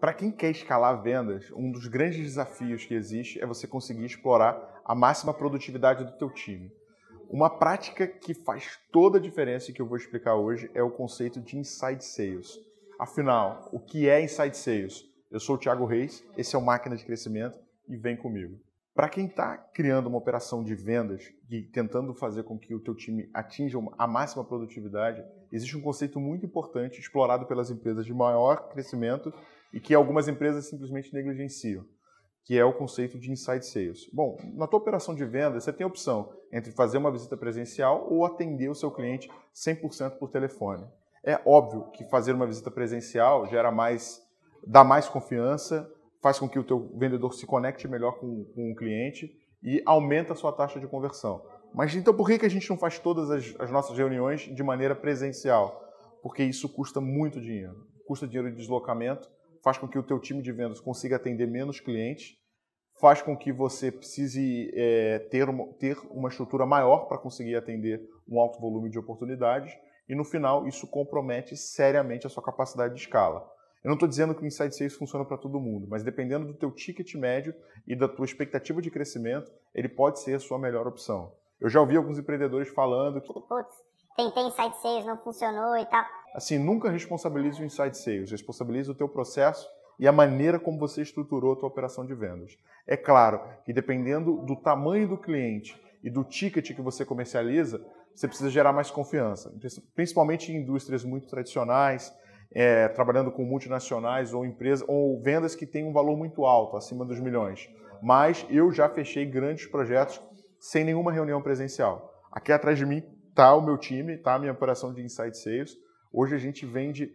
Para quem quer escalar vendas, um dos grandes desafios que existe é você conseguir explorar a máxima produtividade do teu time. Uma prática que faz toda a diferença e que eu vou explicar hoje é o conceito de inside sales. Afinal, o que é inside sales? Eu sou o Thiago Reis, esse é o Máquina de Crescimento e vem comigo. Para quem está criando uma operação de vendas e tentando fazer com que o teu time atinja a máxima produtividade, existe um conceito muito importante explorado pelas empresas de maior crescimento e que algumas empresas simplesmente negligenciam, que é o conceito de inside sales. Bom, na tua operação de vendas, você tem a opção entre fazer uma visita presencial ou atender o seu cliente 100% por telefone. É óbvio que fazer uma visita presencial gera mais, dá mais confiança, faz com que o teu vendedor se conecte melhor com, com o cliente e aumenta a sua taxa de conversão. Mas então por que, que a gente não faz todas as, as nossas reuniões de maneira presencial? Porque isso custa muito dinheiro. Custa dinheiro de deslocamento, faz com que o teu time de vendas consiga atender menos clientes, faz com que você precise é, ter, uma, ter uma estrutura maior para conseguir atender um alto volume de oportunidades e no final isso compromete seriamente a sua capacidade de escala. Eu não estou dizendo que o Inside Sales funciona para todo mundo, mas dependendo do teu ticket médio e da tua expectativa de crescimento, ele pode ser a sua melhor opção. Eu já ouvi alguns empreendedores falando que, putz, tentei Inside Sales, não funcionou e tal. Assim, nunca responsabilize o Inside Sales, responsabilize o teu processo e a maneira como você estruturou a tua operação de vendas. É claro que dependendo do tamanho do cliente e do ticket que você comercializa, você precisa gerar mais confiança, principalmente em indústrias muito tradicionais, é, trabalhando com multinacionais ou empresas ou vendas que têm um valor muito alto, acima dos milhões. Mas eu já fechei grandes projetos sem nenhuma reunião presencial. Aqui atrás de mim está o meu time, está a minha operação de Inside Sales. Hoje a gente vende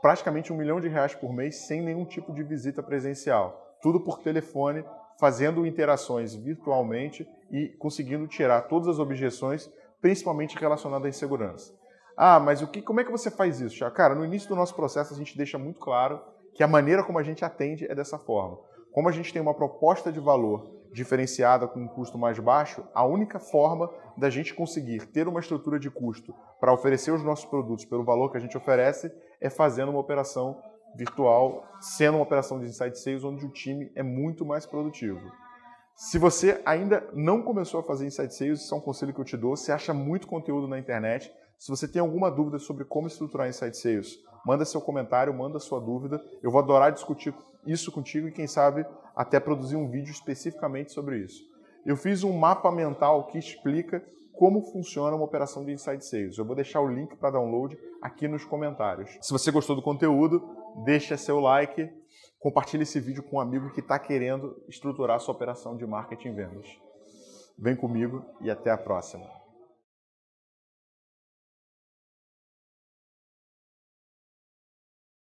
praticamente um milhão de reais por mês sem nenhum tipo de visita presencial. Tudo por telefone, fazendo interações virtualmente e conseguindo tirar todas as objeções, principalmente relacionadas à insegurança. Ah, mas o que, como é que você faz isso? Cara, no início do nosso processo a gente deixa muito claro que a maneira como a gente atende é dessa forma. Como a gente tem uma proposta de valor diferenciada com um custo mais baixo, a única forma da gente conseguir ter uma estrutura de custo para oferecer os nossos produtos pelo valor que a gente oferece é fazendo uma operação virtual, sendo uma operação de inside sales onde o time é muito mais produtivo. Se você ainda não começou a fazer inside sales, isso é um conselho que eu te dou. Você acha muito conteúdo na internet. Se você tem alguma dúvida sobre como estruturar inside sales, manda seu comentário, manda sua dúvida. Eu vou adorar discutir isso contigo e quem sabe até produzir um vídeo especificamente sobre isso. Eu fiz um mapa mental que explica como funciona uma operação de inside sales. Eu vou deixar o link para download aqui nos comentários. Se você gostou do conteúdo, deixa seu like, compartilhe esse vídeo com um amigo que está querendo estruturar sua operação de marketing e vendas. Vem comigo e até a próxima.